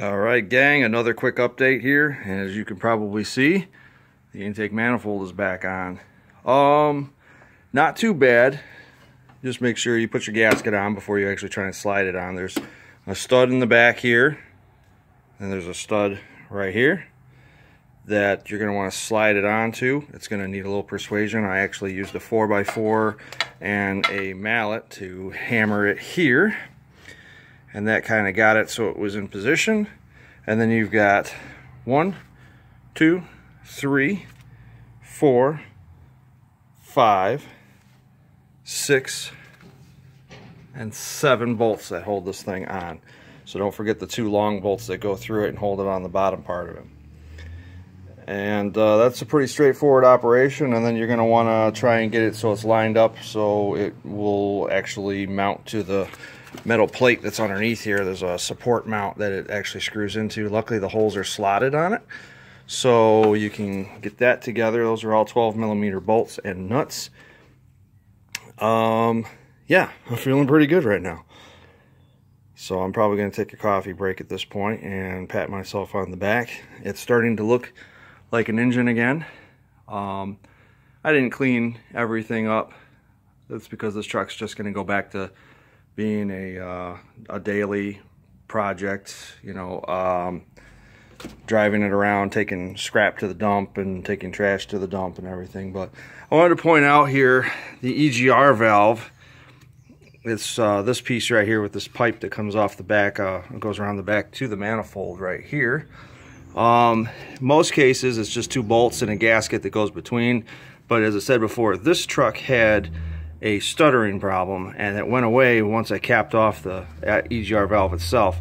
All right, gang, another quick update here. As you can probably see, the intake manifold is back on. Um, not too bad. Just make sure you put your gasket on before you actually try and slide it on. There's a stud in the back here, and there's a stud right here that you're going to want to slide it onto. It's going to need a little persuasion. I actually used a 4x4 and a mallet to hammer it here and that kind of got it so it was in position. And then you've got one two three four five six and seven bolts that hold this thing on. So don't forget the two long bolts that go through it and hold it on the bottom part of it. And uh, that's a pretty straightforward operation and then you're going to want to try and get it so it's lined up so it will actually mount to the metal plate that's underneath here. There's a support mount that it actually screws into. Luckily the holes are slotted on it. So you can get that together. Those are all 12 millimeter bolts and nuts. Um, yeah, I'm feeling pretty good right now. So I'm probably going to take a coffee break at this point and pat myself on the back. It's starting to look like an engine again. Um, I didn't clean everything up. That's because this truck's just going to go back to being a, uh, a daily project, you know, um, driving it around, taking scrap to the dump and taking trash to the dump and everything. But I wanted to point out here the EGR valve. It's uh, this piece right here with this pipe that comes off the back, uh, goes around the back to the manifold right here. Um, most cases, it's just two bolts and a gasket that goes between. But as I said before, this truck had a stuttering problem and it went away once I capped off the EGR valve itself.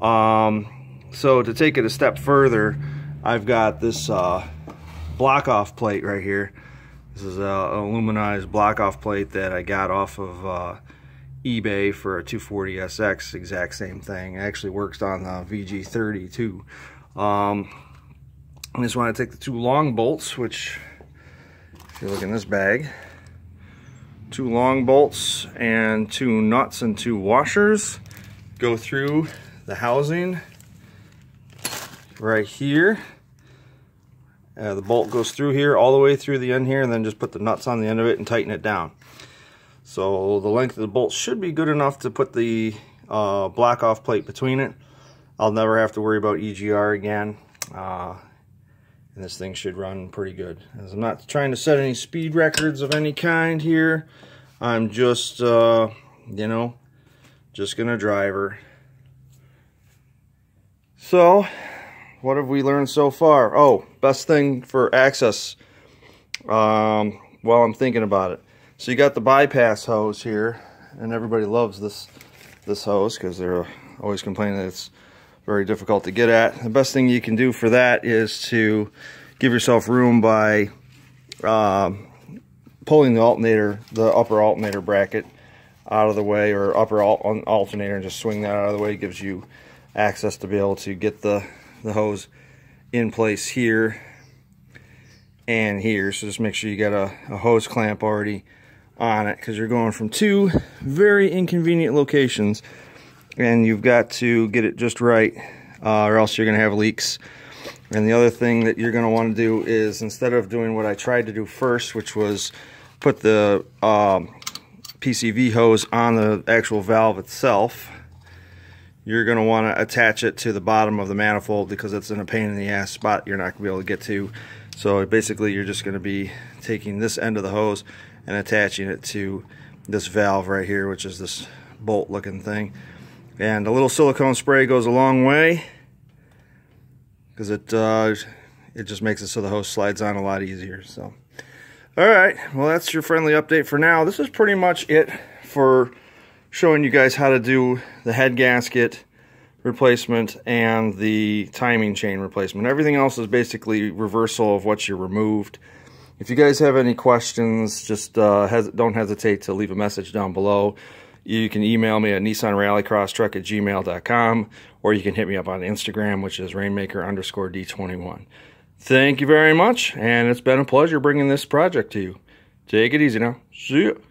Um, so to take it a step further, I've got this uh, block off plate right here. This is a, an aluminized block off plate that I got off of uh, eBay for a 240SX, exact same thing. It actually works on the VG30 too. Um, I just want to take the two long bolts, which if you look in this bag, two long bolts and two nuts and two washers go through the housing right here. Uh, the bolt goes through here all the way through the end here and then just put the nuts on the end of it and tighten it down. So the length of the bolt should be good enough to put the uh, block off plate between it. I'll never have to worry about EGR again. Uh, and this thing should run pretty good. As I'm not trying to set any speed records of any kind here. I'm just, uh, you know, just going to drive her. So, what have we learned so far? Oh, best thing for access um, while I'm thinking about it. So you got the bypass hose here, and everybody loves this this hose because they're always complaining that it's very difficult to get at. The best thing you can do for that is to give yourself room by uh, pulling the alternator, the upper alternator bracket out of the way or upper alternator and just swing that out of the way it gives you access to be able to get the, the hose in place here and here. So just make sure you got a, a hose clamp already on it because you're going from two very inconvenient locations and you've got to get it just right uh, or else you're going to have leaks. And the other thing that you're going to want to do is instead of doing what I tried to do first, which was put the um, PCV hose on the actual valve itself, you're going to want to attach it to the bottom of the manifold because it's in a pain in the ass spot you're not going to be able to get to. So basically you're just going to be taking this end of the hose and attaching it to this valve right here, which is this bolt looking thing. And a little silicone spray goes a long way because it uh, it just makes it so the hose slides on a lot easier. So, all right, well that's your friendly update for now. This is pretty much it for showing you guys how to do the head gasket replacement and the timing chain replacement. Everything else is basically reversal of what you removed. If you guys have any questions, just uh, don't hesitate to leave a message down below. You can email me at Nissan Rallycross at gmail.com or you can hit me up on Instagram, which is rainmaker underscore D21. Thank you very much, and it's been a pleasure bringing this project to you. Take it easy now. See you.